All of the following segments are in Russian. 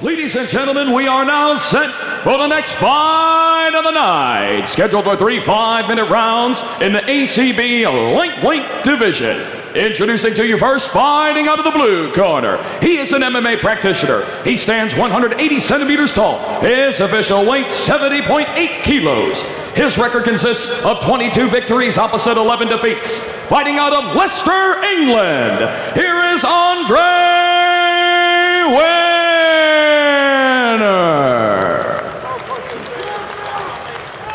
Ladies and gentlemen, we are now set for the next fight of the night. Scheduled for three five minute rounds in the ACB lightweight division. Introducing to you first, fighting out of the blue corner. He is an MMA practitioner. He stands 180 centimeters tall. His official weight, 70.8 kilos. His record consists of 22 victories opposite 11 defeats. Fighting out of Leicester, England. Here is Andre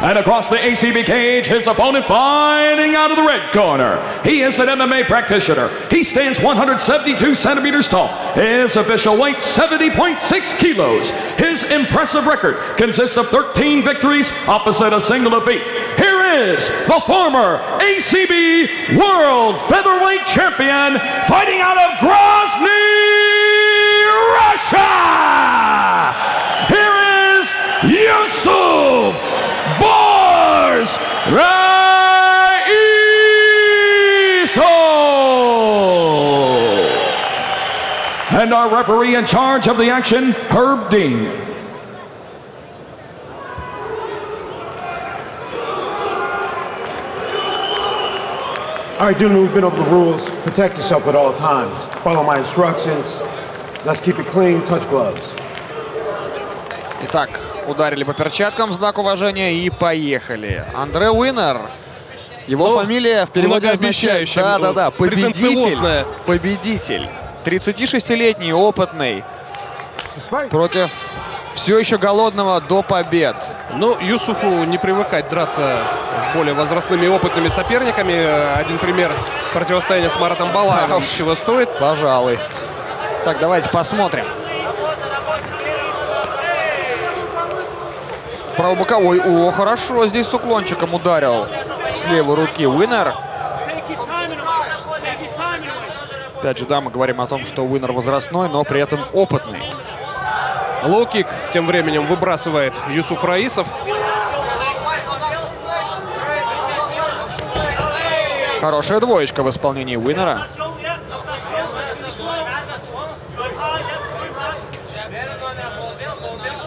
And across the ACB cage, his opponent fighting out of the red corner. He is an MMA practitioner. He stands 172 centimeters tall. His official weight, 70.6 kilos. His impressive record consists of 13 victories opposite a single defeat. Here is the former ACB World Featherweight Champion fighting out of Grozny, Russia. Here is Yusuf Bars Raiso. And our referee in charge of the action, Herb Dean. All right, gentlemen, we've been over the rules. Protect yourself at all times. Follow my instructions. Let's keep it clean. Touch gloves. Итак, ударили по перчаткам в знак уважения и поехали. Андре Уиннер. Его Ну, фамилия в переводе означает... многообещающе, Да, да, да, победитель. Победитель. 36-летний, опытный. Против все еще голодного до побед. Ну, Юсуфу не привыкать драться с более возрастными и опытными соперниками. Один пример противостояния с Маратом Балаевым чего стоит. Пожалуй. Так, давайте посмотрим. Право боковой. О, хорошо. Здесь с уклончиком ударил с левой руки Уиннер. Опять же, да, мы говорим о том, что Уиннер возрастной, но при этом опытный. Лоу-кик тем временем выбрасывает Юсуф Раисов. Хорошая двоечка в исполнении Уиннера.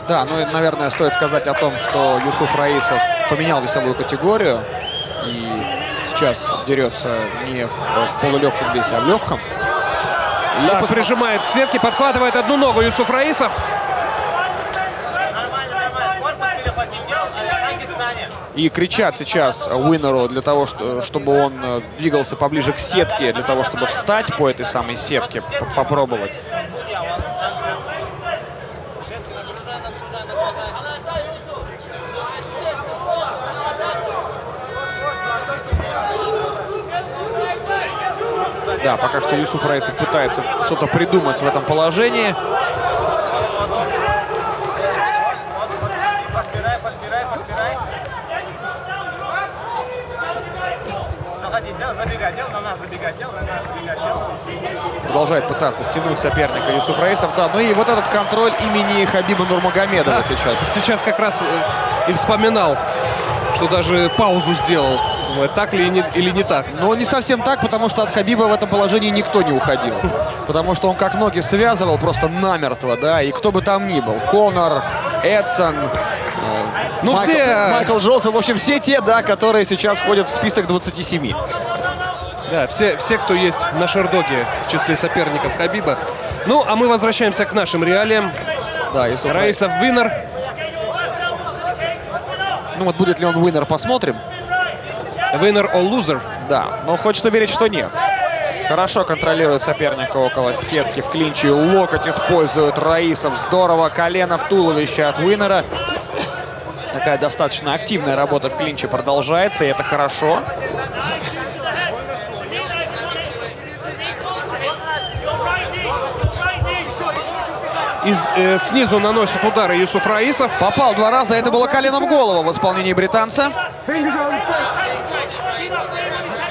Да, ну и, наверное, стоит сказать о том, что Юсуф Раисов поменял весовую категорию и сейчас дерется не в, полулегком весе, а в легком. Так, прижимает к сетке, подхватывает одну ногу Юсуф Раисов. И кричат сейчас Уиннеру для того, что- чтобы он э, двигался поближе к сетке, для того, чтобы встать по этой самой сетке, попробовать. Да, пока что Юсуф Раисов пытается что-то придумать в этом положении. Продолжает пытаться стянуть соперника Юсуф Раисов. Да, ну и вот этот контроль имени Хабиба Нурмагомедова сейчас. Сейчас как раз э, и вспоминал, что даже паузу сделал. Думаю, Так ли не- или не так? Но не совсем так, потому что от Хабиба в этом положении никто не уходил. Потому что он как ноги связывал просто намертво, да, и кто бы там ни был. Конор, Эдсон, э, Ну, Майкл, все- Майкл Джонсон, в общем, все те, да, которые сейчас входят в список 27. Да, все, все, кто есть на шердоге в числе соперников Хабиба. Ну, а мы возвращаемся к нашим реалиям. Да, Раисов Винер. Ну вот будет ли он Уиннер, посмотрим. Winner or loser. Да, но хочется верить, что нет. Хорошо контролирует соперника около сетки в клинче. Локоть использует Раисов. Здорово. Колено в туловище от Уиннера. Такая достаточно активная работа в клинче продолжается, и это хорошо. Из, э, снизу наносит удары Юсуф Раисов. Попал два раза. Это было колено в голову в исполнении британца.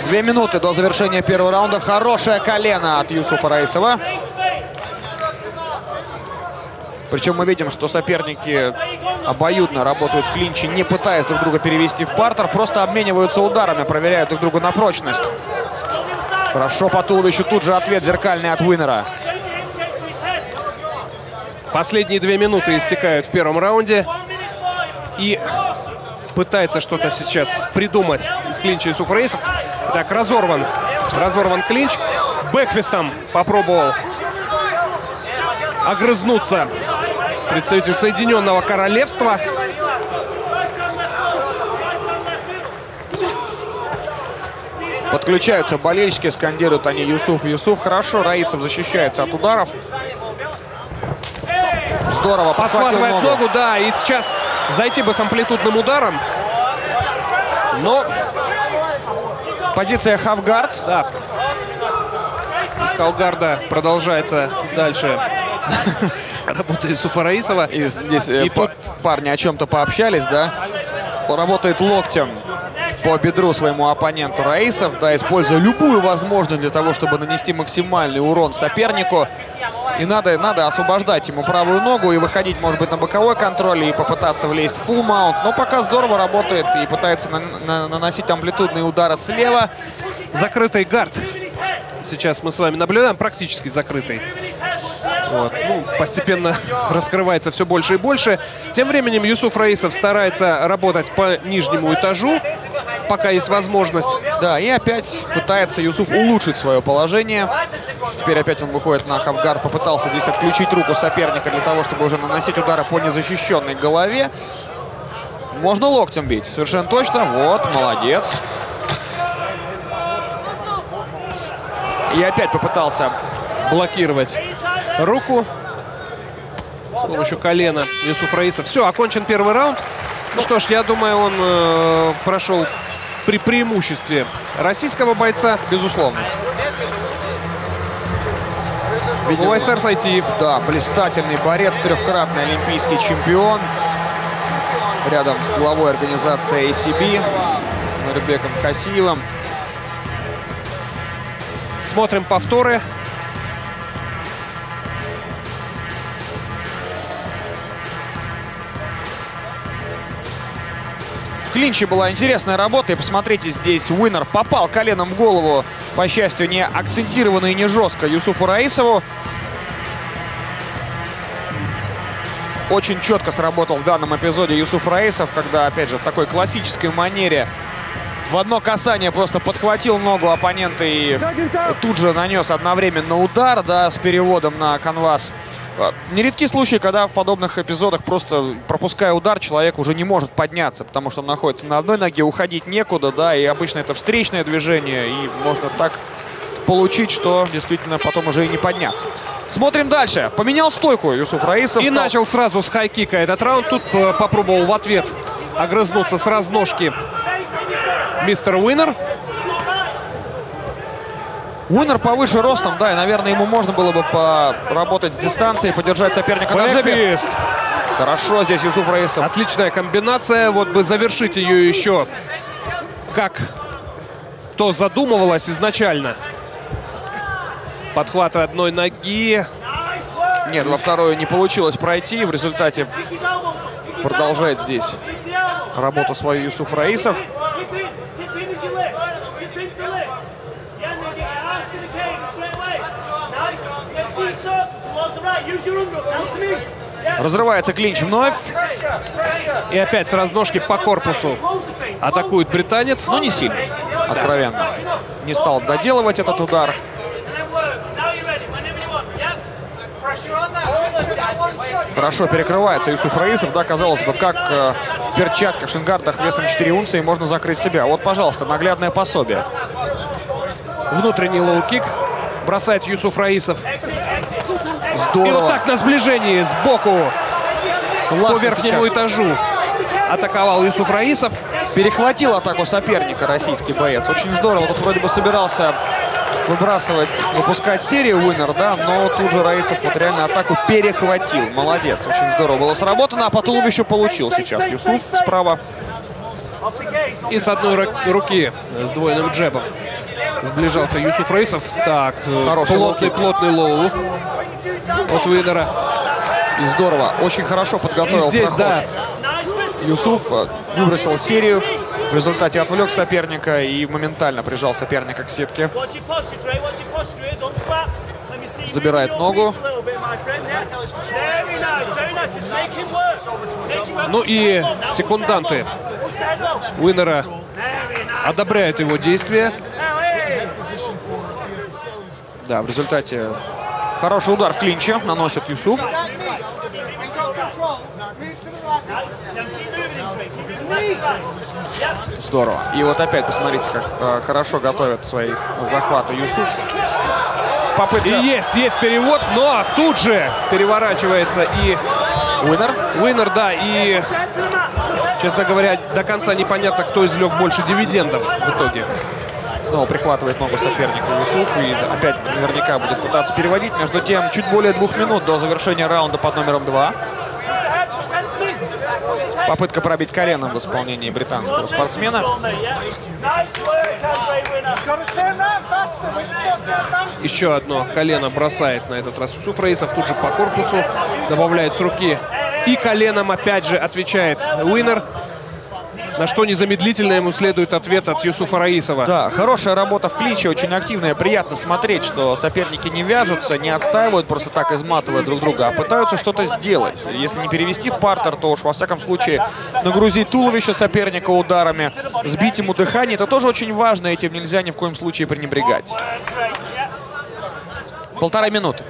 Две минуты до завершения первого раунда. Хорошее колено от Юсуфа Раисова. Причем мы видим, что соперники обоюдно работают в клинче, не пытаясь друг друга перевести в партер, просто обмениваются ударами, проверяют друг друга на прочность. Хорошо по туловищу. Тут же ответ зеркальный от Уиннера. Последние две минуты истекают в первом раунде. И пытается что-то сейчас придумать из клинча Юсуф Рейсов. Так, разорван. Разорван клинч. Бэкфистом попробовал огрызнуться представитель Соединенного Королевства. Подключаются болельщики, скандируют они Юсуф, Юсуф. Хорошо, Раисов защищается от ударов. Здорово, Подхватывает ногу. ногу, да, и сейчас зайти бы с амплитудным ударом. Но, Позиция хавгард. да, из Калгарда продолжается дальше работа Исуфа Раисова. И здесь э, И тут- парни о чем-то пообщались, да? Работает локтем по бедру своему оппоненту Раисов, да, используя любую возможность для того, чтобы нанести максимальный урон сопернику. И надо, надо освобождать ему правую ногу и выходить, может быть, на боковой контроль и попытаться влезть в full маунт. Но пока здорово работает и пытается на- на- наносить амплитудные удары слева. закрытый гард. Сейчас мы с вами наблюдаем, практически закрытый. Вот. Ну, постепенно раскрывается все больше и больше. Тем временем Юсуф Раисов старается работать по нижнему этажу, пока есть возможность. Да, и опять пытается Юсуф улучшить свое положение. Теперь опять он выходит на хавгард, попытался здесь отключить руку соперника для того, чтобы уже наносить удары по незащищенной голове. Можно локтем бить, совершенно точно. Вот, молодец. И опять попытался блокировать руку с помощью колена Юсуф Раисов. Все, окончен первый раунд. Ну что ж, я думаю, он э, прошел при преимуществе российского бойца. безусловно. Вайсер Сайтиев. Да, блистательный борец, трехкратный олимпийский чемпион. Рядом с главой организации ACB, Нурбеком Хасиевым. Смотрим повторы. Клинче была интересная работа. И посмотрите, здесь Уиннер попал коленом в голову. По счастью, не акцентированно и не жестко Юсуфу Раисову. Очень четко сработал в данном эпизоде Юсуф Раисов, когда, опять же, в такой классической манере в одно касание просто подхватил ногу оппонента и тут же нанес одновременно удар, да, с переводом на канвас. А, Нередки случаи, когда в подобных эпизодах просто пропуская удар, человек уже не может подняться, потому что он находится на одной ноге, уходить некуда, да, и обычно это встречное движение, и можно так получить, что действительно потом уже и не подняться. Смотрим дальше. Поменял стойку Юсуф Раисов. И стал- начал сразу с хайкика этот раунд. Тут э, попробовал в ответ огрызнуться с разножки мистер Уиннер. Уиннер повыше ростом, да, и, наверное, ему можно было бы поработать с дистанцией, поддержать соперника на джебе. Бэкфист. Хорошо здесь Юсуф Раисов. Отличная комбинация. Вот бы завершить ее еще как то задумывалось изначально. Подхват одной ноги. Нет, во вторую не получилось пройти. В результате продолжает здесь работу свою Юсуф Раисов. Разрывается клинч вновь. И опять с разножки по корпусу атакует британец. Но не сильно, откровенно. Не стал доделывать этот удар. Хорошо перекрывается Юсуф Раисов. Да, казалось бы, как э, в перчатках, шингардах весом 4 унции можно закрыть себя. Вот, пожалуйста, наглядное пособие. Внутренний лоу-кик. Бросает Юсуф Раисов. И Здорово. вот так на сближении сбоку по Классно верхнему сейчас. этажу атаковал Юсуф Раисов. Перехватил атаку соперника российский боец. Очень здорово. Тут вроде бы собирался выбрасывать, выпускать серию Уиннер, да, но тут же Раисов вот реально атаку перехватил. Молодец. Очень здорово было сработано, а по туловищу получил сейчас Юсуф справа. И с одной ру- руки с двойным джебом сближался Юсуф Раисов. Так, э, Хороший плотный, лоу-кик. плотный лоу от Уиннера. И здорово. Очень хорошо И подготовил здесь, проход. да, Юсуф э, выбросил серию. В результате отвлек соперника и моментально прижал соперника к сетке. Забирает ногу. Ну и секунданты. Уиннера одобряют его действия. Да, в результате хороший удар в клинче наносит Юсуф. Здорово. И вот опять посмотрите, как э, хорошо готовят свои захваты Юсуф. Попытка И есть, есть перевод, но тут же переворачивается и Уиннер. Уиннер, да, и, честно говоря, до конца непонятно, кто извлек больше дивидендов в итоге. Снова прихватывает ногу соперника Юсуф и опять наверняка будет пытаться переводить. Между тем, чуть более двух минут до завершения раунда под номером два. Попытка пробить коленом в исполнении британского спортсмена. Еще одно колено бросает на этот раз Юсуф Раисов, тут же по корпусу, добавляет с руки. И коленом опять же отвечает Уиннер, на что незамедлительно ему следует ответ от Юсуфа Раисова. Да, хорошая работа в клинче, очень активная. Приятно смотреть, что соперники не вяжутся, не отстаивают, просто так изматывая друг друга, а пытаются что-то сделать. Если не перевести в партер, то уж во всяком случае нагрузить туловище соперника ударами, сбить ему дыхание. Это тоже очень важно, этим нельзя ни в коем случае пренебрегать. Полтора минуты.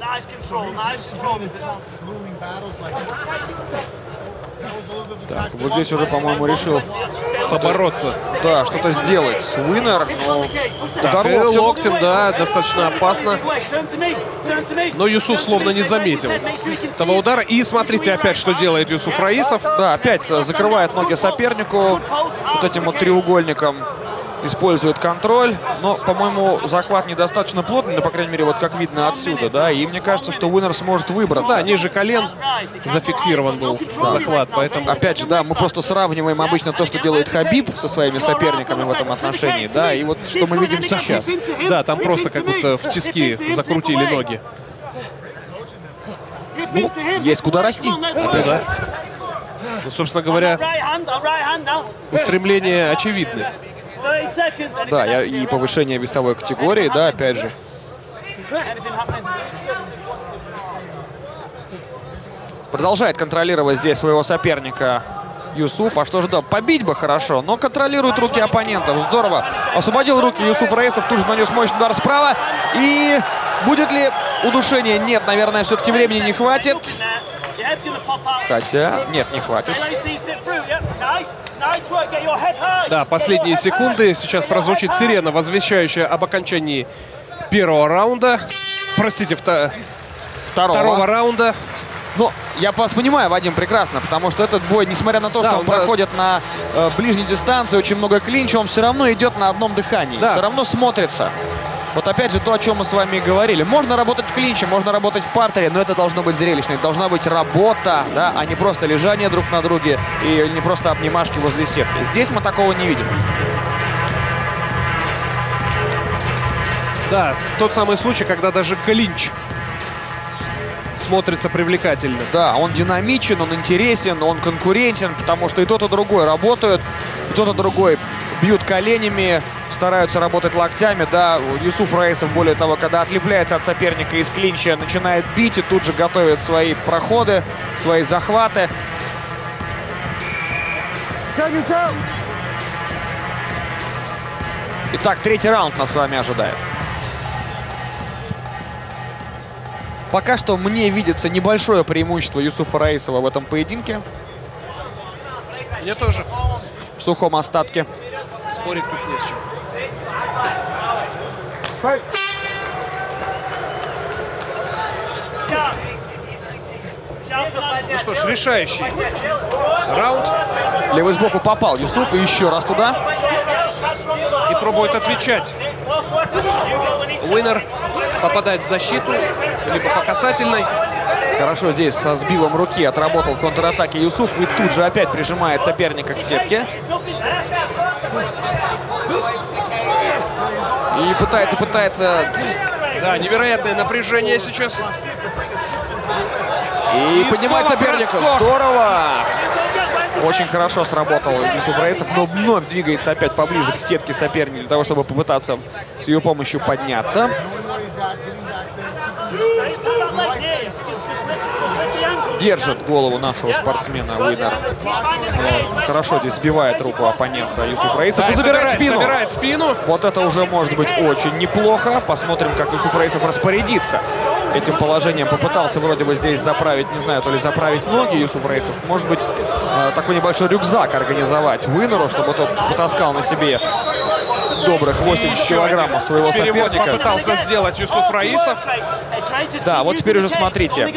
Nice control, nice control. Так, вот здесь уже, по-моему, решил Побороться. да, что-то сделать. Уиннер, но удар И локтем. локтем, да, достаточно опасно. Но Юсуф словно не заметил этого удара. И смотрите опять, что делает Юсуф Раисов. Да, опять э, закрывает ноги сопернику. Вот этим вот треугольником использует контроль. Но, по-моему, захват недостаточно плотный, ну, по крайней мере, вот как видно отсюда, да. И мне кажется, что Уиннер сможет выбраться. Да, ниже колен зафиксирован был захват, поэтому... Опять же, да, мы просто сравниваем обычно то, что делает Хабиб со своими соперниками в этом отношении, да, и вот что мы видим сейчас. Да, там просто как будто в тиски закрутили ноги. есть куда расти. Да. Ну, собственно говоря, устремления очевидны. 30 seconds. Anything, Да, я- и повышение весовой категории, да, опять же. Продолжает контролировать здесь своего соперника Юсуф. А что же, да, побить бы хорошо, но контролирует руки оппонентов. Здорово. Освободил руки Юсуф Рейсов, тут же нанес мощный удар справа. И будет ли удушение? Нет, наверное, все-таки времени не хватит. Хотя, нет, не хватит. Да, последние секунды. Сейчас прозвучит сирена, возвещающая об окончании первого раунда. Простите, вта- Второго. второго раунда. Ну, я вас понимаю, Вадим, прекрасно, потому что этот бой, несмотря на то, Да, что он он, проходит на э, ближней дистанции, очень много клинча, он все равно идет на одном дыхании. Да. Все равно смотрится. Вот опять же то, о чем мы с вами говорили. Можно работать в клинче, можно работать в партере, но это должно быть зрелищно. Это должна быть работа, да, а не просто лежание друг на друге и не просто обнимашки возле сетки. Здесь мы такого не видим. Да, тот самый случай, когда даже клинч смотрится привлекательно. Да, он динамичен, он интересен, он конкурентен, потому что и тот, и другой работают, и тот, и другой бьют коленями, стараются работать локтями. Да, Юсуф Раисов, более того, когда отлепляется от соперника из клинча, начинает бить и тут же готовит свои проходы, свои захваты. Итак, третий раунд нас с вами ожидает. Пока что мне видится небольшое преимущество Юсуфа Раисова в этом поединке. Мне тоже В сухом остатке. спорить тут не с чем. That. Ну что ж, решающий раунд. Левый сбоку попал Юсуф. И еще раз туда. И пробует отвечать. Уиннер попадает в защиту, либо по касательной. Хорошо здесь со сбивом руки отработал в контратаке Юсуф. И тут же опять прижимает соперника к сетке. И пытается, пытается. Да, невероятное напряжение сейчас. И, И поднимает соперника. бросок. Здорово. Очень хорошо сработал Юсуф Раисов, но вновь двигается опять поближе к сетке соперника для того, чтобы попытаться с ее помощью подняться. Держит голову нашего спортсмена Уинер. Хорошо здесь сбивает руку оппонента Юсуф Раисов Да, и забирает спину. Забирает спину. Вот это уже может быть очень неплохо. Посмотрим, как Юсуф Раисов распорядится этим положением. Попытался вроде бы здесь заправить, не знаю, то ли заправить ноги Юсуф Раисов. Может быть, э, такой небольшой рюкзак организовать Уинеру, чтобы тот потаскал на себе добрых 80 килограммов своего соперника. попытался сделать Юсуф Раисов. Да, вот теперь уже смотрите.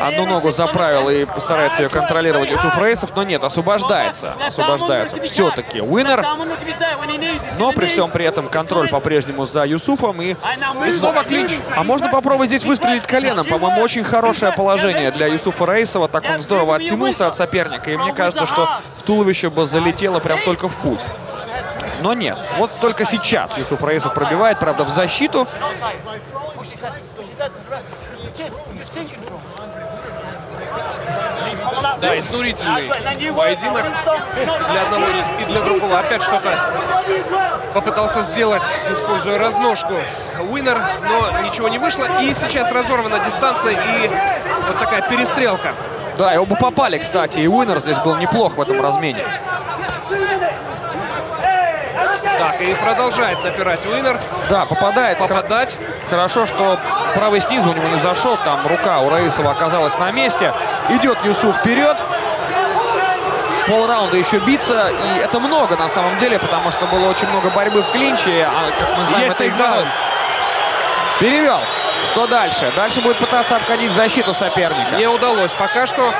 Одну ногу заправил и постарается ее контролировать Юсуф Раисов, но нет, освобождается. Освобождается все-таки Уинер. Но при всем при этом контроль по-прежнему за Юсуфом. И, И снова клинч. а можно попробовать здесь выстрелить коленом. По-моему, очень хорошее положение для Юсуфа Раисова. Так он здорово оттянулся от соперника. И мне кажется, что в туловище бы залетело прям только в путь. Но нет. Вот только сейчас Юсуф Раисов пробивает, правда, в защиту. Да, изнурительный поединок для одного и для другого. Опять что-то попытался сделать, используя разножку Уинер, но ничего не вышло. И сейчас разорвана дистанция и вот такая перестрелка. Да, и оба попали, кстати. И Уинер здесь был неплох в этом размене. Так, и продолжает напирать Уинер. Да, попадает. Попадать. Хорошо, что правый снизу у него не зашел. Там рука у Раисова оказалась на месте. Идет Юсуф вперед. Полраунда еще биться. И это много на самом деле, потому что было очень много борьбы в клинче. А, как мы знаем, Есть это. Перевел. Что дальше? Дальше будет пытаться обходить защиту соперника. Не удалось пока что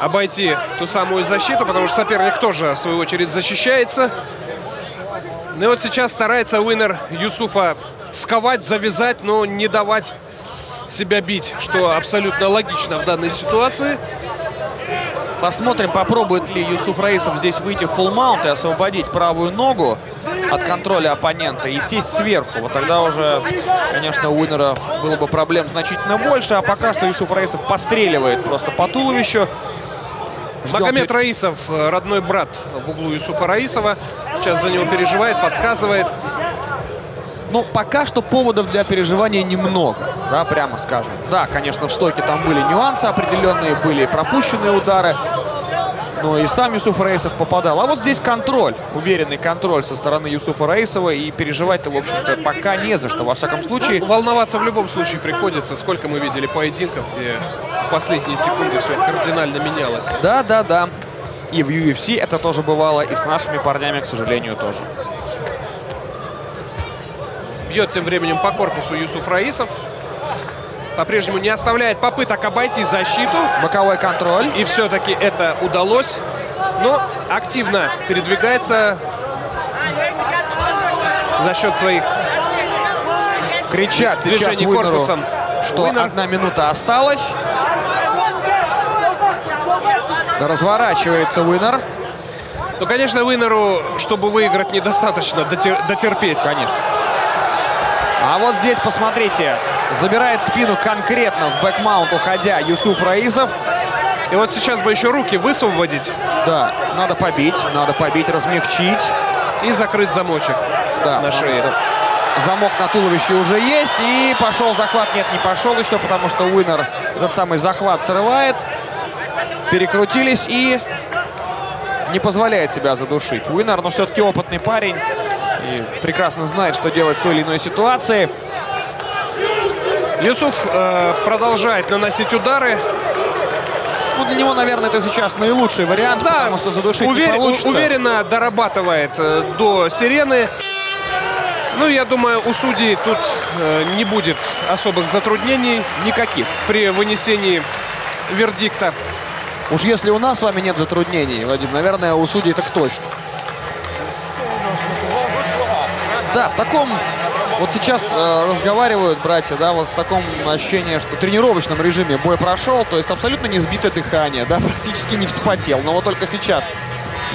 обойти ту самую защиту, потому что соперник тоже, в свою очередь, защищается. Ну и вот сейчас старается Уинер Юсуфа сковать, завязать, но не давать себя бить, что абсолютно логично в данной ситуации. Посмотрим, попробует ли Юсуф Раисов здесь выйти в фулл маунт и освободить правую ногу от контроля оппонента и сесть сверху. Вот тогда уже, конечно, у Уиннера было бы проблем значительно больше. А пока что Юсуф Раисов постреливает просто по туловищу. Ждем Магомед Раисов, э, родной брат в углу Юсуфа Раисова, сейчас за него переживает, подсказывает. Ну, пока что поводов для переживания немного, да, прямо скажем. Да, конечно, в стойке там были нюансы определенные, были пропущенные удары. Но и сам Юсуф Раисов попадал. А вот здесь контроль, уверенный контроль со стороны Юсуфа Раисова. И переживать-то, в общем-то, пока не за что. Во всяком случае, Волноваться в любом случае приходится. Сколько мы видели поединков, где в последние секунды все кардинально менялось. да, да, да. И в UFC это тоже бывало, и с нашими парнями, к сожалению, тоже. Бьет тем временем по корпусу Юсуф Раисов. По-прежнему не оставляет попыток обойти защиту. Боковой контроль. И все-таки это удалось. Но активно передвигается за счет своих Кричат движений корпусом. что Уиннер. одна минута осталась. Разворачивается Уиннер. Ну, конечно, Уиннеру, чтобы выиграть, недостаточно дотер- дотерпеть. Конечно. А вот здесь, посмотрите, забирает спину конкретно в back mount, уходя Юсуф Раисов. И вот сейчас бы еще руки высвободить Да, надо побить, надо побить, размягчить. и закрыть замочек Да, на шее. Замок на туловище уже есть. И пошел захват. Нет, не пошел еще, потому что Уиннер этот самый захват срывает. Перекрутились и не позволяет себя задушить. Уиннер, но все-таки опытный парень. И прекрасно знает, что делать в той или иной ситуации. Юсуф э, продолжает наносить удары. Ну, для него, наверное, это сейчас наилучший вариант, Да, потому что задушить не увер- получится. уверенно дорабатывает э, до сирены. Ну, я думаю, у судей тут э, не будет особых затруднений Никаких. при вынесении вердикта. Уж если у нас с вами нет затруднений, Вадим, наверное, у судей так точно. Да, в таком... Вот сейчас э, разговаривают братья, да, вот в таком ощущении, что в тренировочном режиме бой прошел, то есть абсолютно не сбитое дыхание, да, практически не вспотел. Но вот только сейчас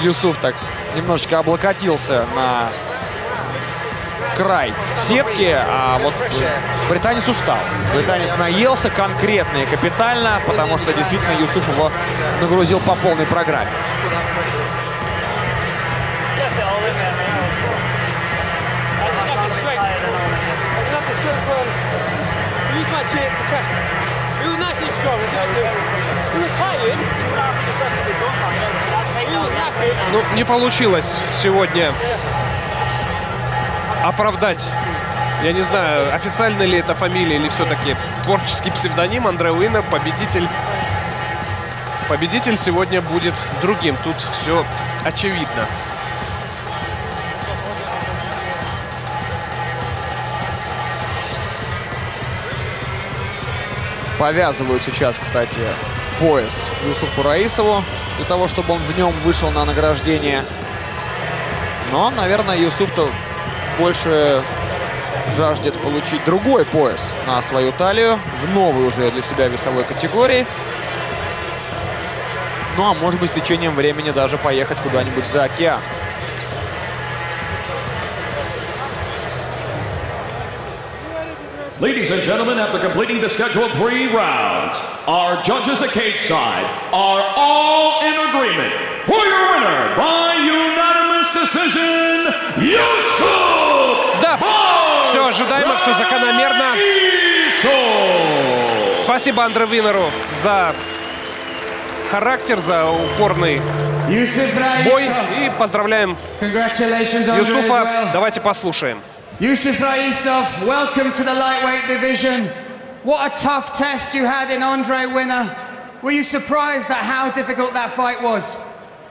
Юсуф так немножечко облокотился на край сетки, а вот британец устал. Британец наелся конкретно и капитально, потому что действительно Юсуф его нагрузил по полной программе. He was nice and strong. He was tired. Ну, не получилось сегодня оправдать. Я не знаю, официально ли это фамилия или все-таки творческий псевдоним Андре Уинер, победитель. Победитель сегодня будет другим. Тут все очевидно. Повязывают сейчас, кстати, пояс Юсуфу Раисову для того, чтобы он в нем вышел на награждение. Но, наверное, Юсуф-то больше жаждет получить другой пояс на свою талию в новой уже для себя весовой категории. Ну, а может быть, с течением времени даже поехать куда-нибудь за океан. Ladies and gentlemen, after completing the scheduled three rounds, our judges at cage side are all in agreement for your winner by unanimous decision, Yusuf! Да, все ожидаемо, все закономерно. Спасибо Андре Винеру за характер, за упорный бой. И поздравляем Юсуфа. well. Давайте послушаем. Yusuf Raisov, welcome to the lightweight division. What a tough test you had in Andre Winner. Were you surprised at how difficult that fight was?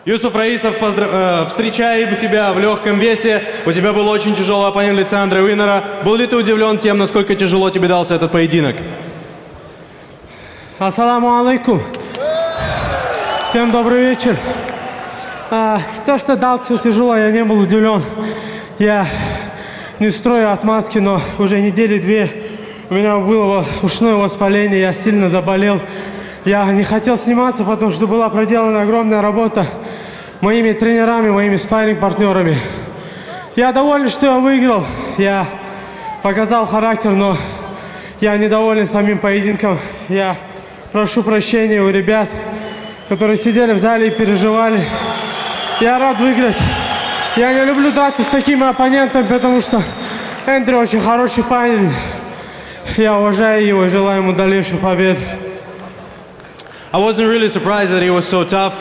Юсуф Раисов, поздра- э, встречаем тебя в легком весе. У тебя был очень тяжелый оппонент Александра Уиннера. Был ли ты удивлен тем, насколько тяжело тебе дался этот поединок? Ассаламу алейкум. Всем добрый вечер. А, то, что дался тяжело, я не был удивлен. Я не строю отмазки, но уже недели две у меня было ушное воспаление, я сильно заболел. Я не хотел сниматься, потому что была проделана огромная работа моими тренерами, моими спарринг-партнерами. Я доволен, что я выиграл. Я показал характер, но я недоволен самим поединком. Я прошу прощения у ребят, которые сидели в зале и переживали. Я рад выиграть. Я не люблю драться с такими оппонентами, потому что Эндрю очень хороший парень. Я уважаю его и желаю ему дальнейших побед. I wasn't really surprised that he was so tough,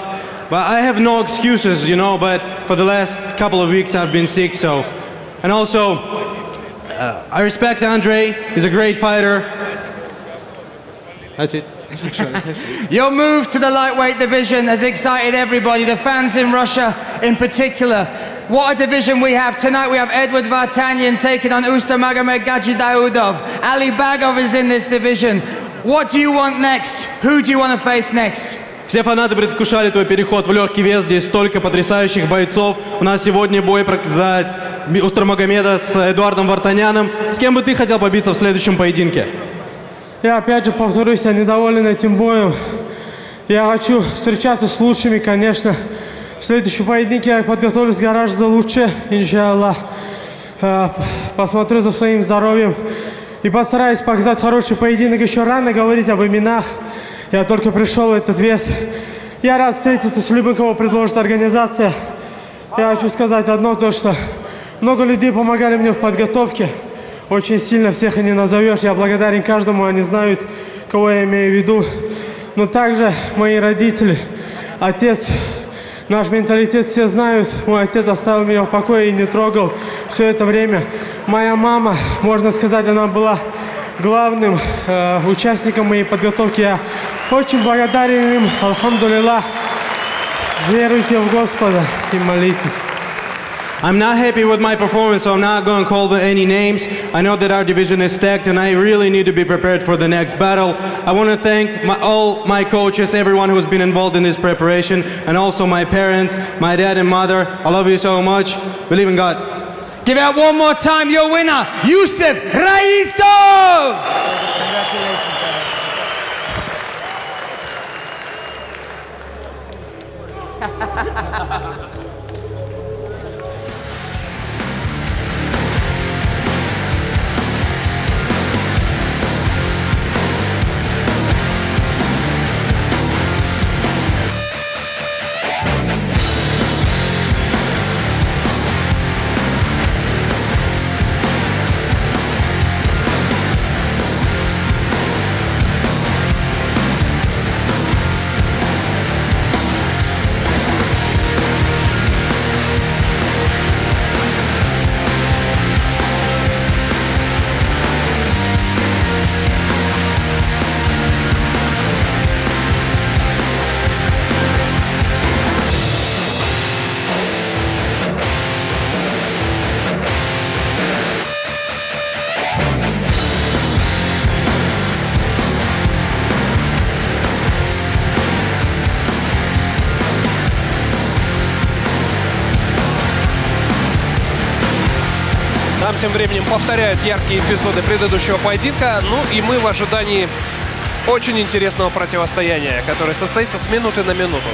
but I have no excuses, you know. But for the last couple of weeks, I've been sick, so. And also, uh, I respect Andre. He's a great fighter. That's it. Your move to the lightweight division has excited everybody, the fans in Russia in particular. What a division we have. Tonight we have Edward Vartanyan taking on Ustamagomed Gajidaudov. Ali Bagov is in this division. What do you want next? Who do you want to face next? Все фанаты предвкушали твой переход в легкий вес. Здесь столько потрясающих бойцов. У нас сегодня бой за Устрамагомеда с Эдуардом Вартаняном. С кем бы ты хотел побиться в следующем поединке? Я опять же повторюсь, я недоволен этим боем. Я хочу встречаться с лучшими, конечно. В следующем поединке я подготовлюсь гораздо лучше, иншаллах. Э, Посмотрю за своим здоровьем и постараюсь показать хороший поединок. Еще рано говорить об именах. Я только пришел в этот вес. Я рад встретиться с любым, кого предложит организация. Я хочу сказать одно, то что много людей помогали мне в подготовке. Очень сильно всех и не назовешь. Я благодарен каждому, они знают, кого я имею в виду. Но также мои родители, отец, наш менталитет все знают. Мой отец оставил меня в покое и не трогал все это время. Моя мама, можно сказать, она была главным э, участником моей подготовки. Я очень благодарен им. Алхамдулилlah. Веруйте в Господа и молитесь. I'm not happy with my performance, so I'm not going to call the, any names. I know that our division is stacked, and I really need to be prepared for the next battle. I want to thank my, all my coaches, everyone who's been involved in this preparation, and also my parents, my dad and mother. I love you so much. Believe in God. Give out one more time, your winner, Yusuf Raisov! тем временем повторяют яркие эпизоды предыдущего поединка. Ну и мы в ожидании очень интересного противостояния, которое состоится с минуты на минуту.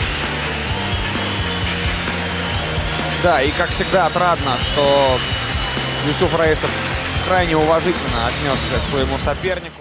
Да, и как всегда отрадно, что Юсуф Раисов крайне уважительно отнесся к своему сопернику.